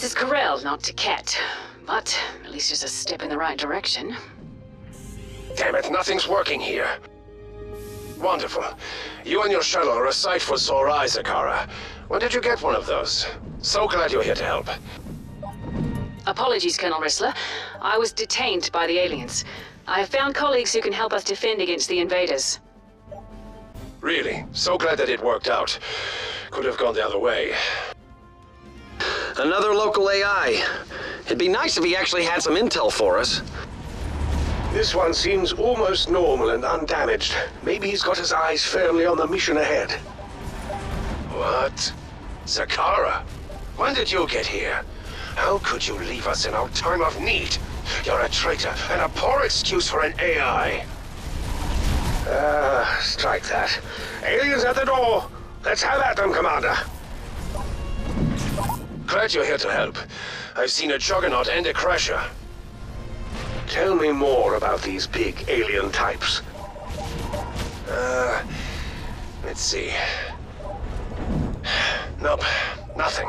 This is Corel, not Taket. But at least it's a step in the right direction. Damn it, nothing's working here. Wonderful. You and your shuttle are a sight for sore eyes, Zakara. When did you get one of those? So glad you're here to help. Apologies, Colonel Rissler. I was detained by the aliens. I have found colleagues who can help us defend against the invaders. Really, so glad that it worked out. Could have gone the other way. Another local AI. It'd be nice if he actually had some intel for us. This one seems almost normal and undamaged. Maybe he's got his eyes firmly on the mission ahead. What? Zakara? When did you get here? How could you leave us in our time of need? You're a traitor and a poor excuse for an AI. Ah, uh, strike that. Aliens at the door! Let's have at them, Commander! Glad you're here to help. I've seen a Juggernaut and a Crasher. Tell me more about these big alien types. Uh, let's see. Nope, nothing.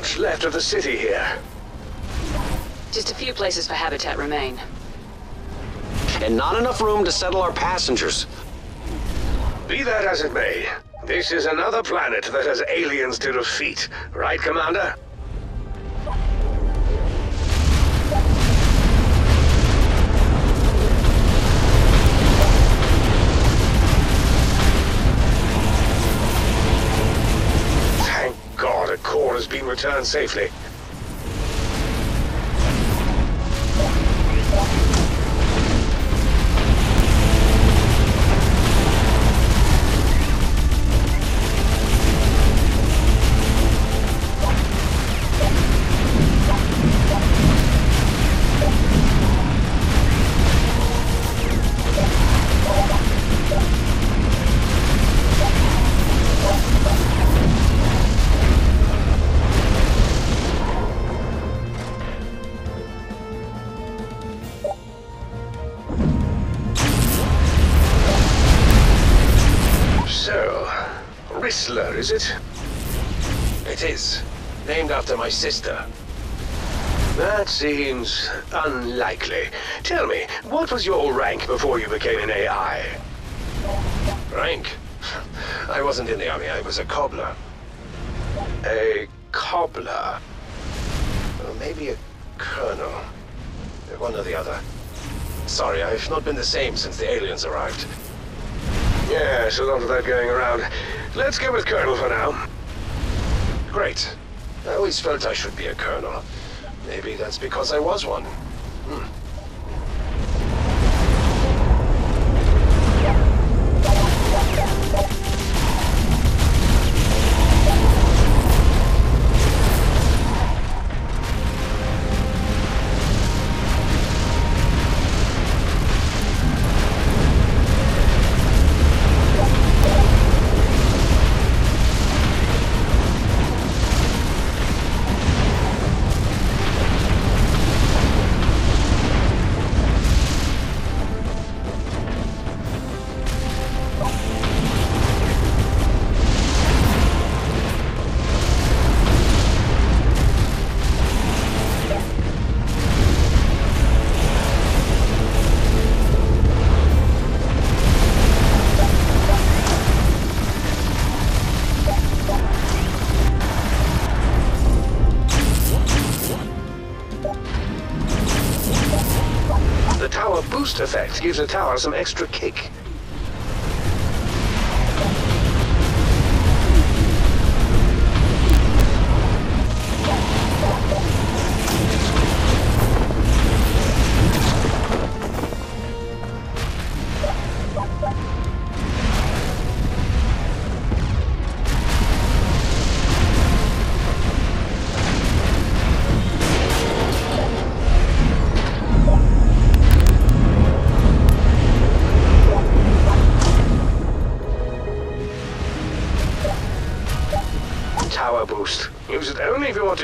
Much left of the city here. Just a few places for habitat remain. And not enough room to settle our passengers. Be that as it may, this is another planet that has aliens to defeat. Right, Commander? Returned safely. Is it? It is. Named after my sister. That seems unlikely. Tell me, what was your rank before you became an AI? Rank? I wasn't in the army, I was a cobbler. A cobbler? Or maybe a colonel. One or the other. Sorry, I've not been the same since the aliens arrived. Yes, a lot of that going around. Let's go with Colonel for now. Great. I always felt I should be a Colonel. Maybe that's because I was one. Hmm. Effect gives the tower some extra kick.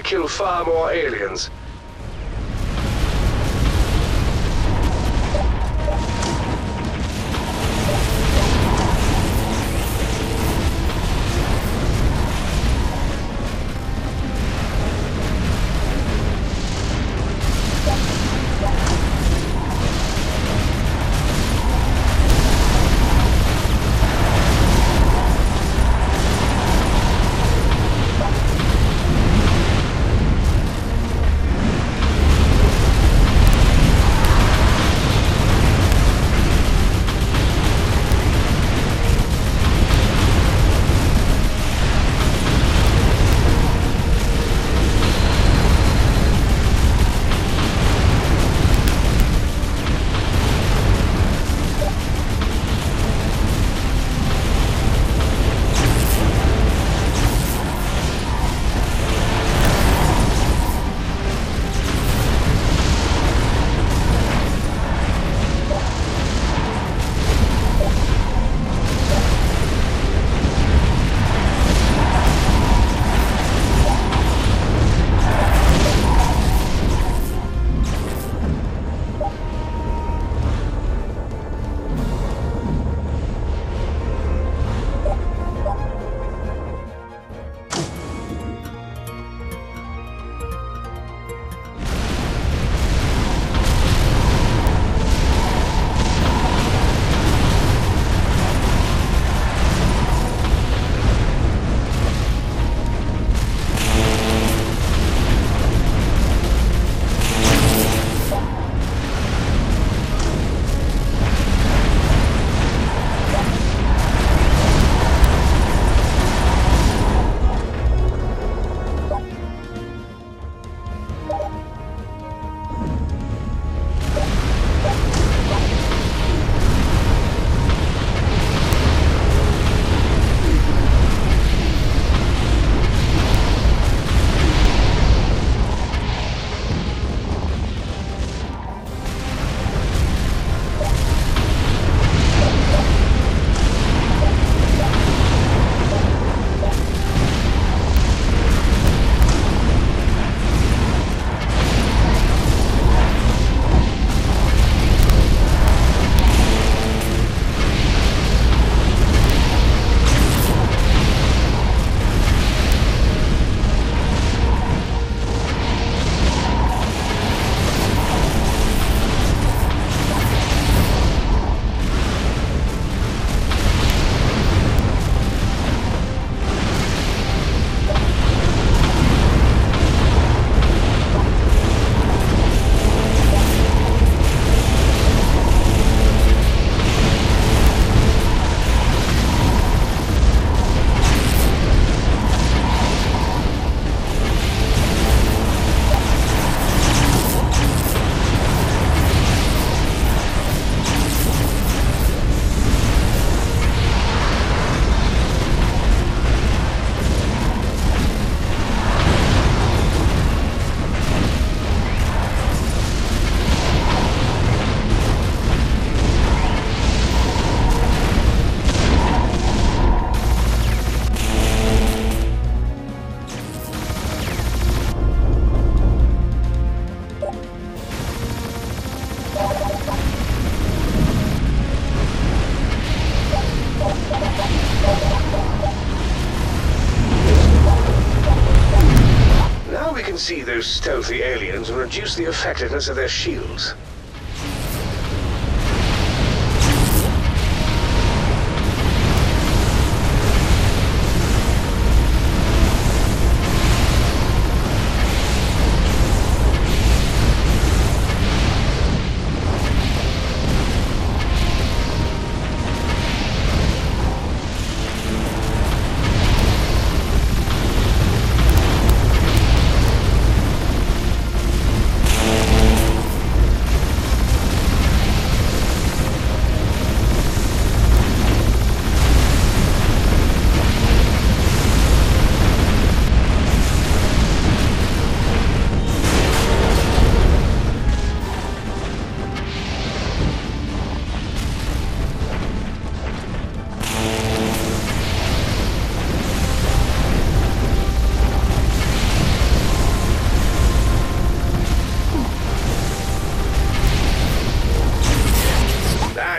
Kill far more aliens. See those stealthy aliens and reduce the effectiveness of their shields.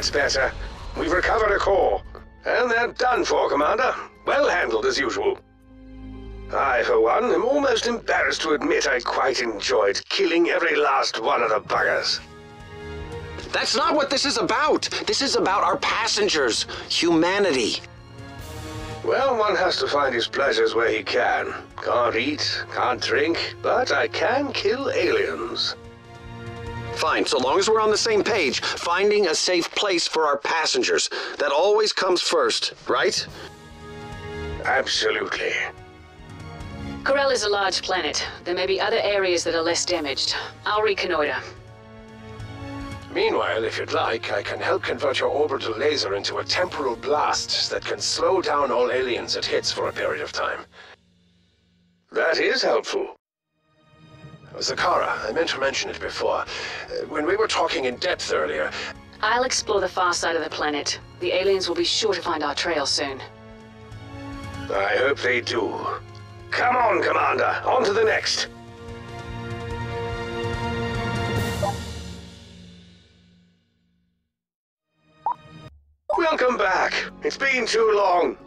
That's better. We've recovered a core. And they're done for, Commander. Well handled as usual. I, for one, am almost embarrassed to admit I quite enjoyed killing every last one of the buggers. That's not what this is about. This is about our passengers, humanity. Well, one has to find his pleasures where he can. Can't eat, can't drink, but I can kill aliens. Fine, so long as we're on the same page, finding a safe place for our passengers. That always comes first, right? Absolutely. Corel is a large planet. There may be other areas that are less damaged. I'll reconnoiter. Meanwhile, if you'd like, I can help convert your orbital laser into a temporal blast that can slow down all aliens it hits for a period of time. That is helpful. Zakara, I meant to mention it before. Uh, When we were talking in depth earlier, I'll explore the far side of the planet. The aliens will be sure to find our trail soon. I hope they do. Come on, Commander. On to the next. Welcome back. It's been too long.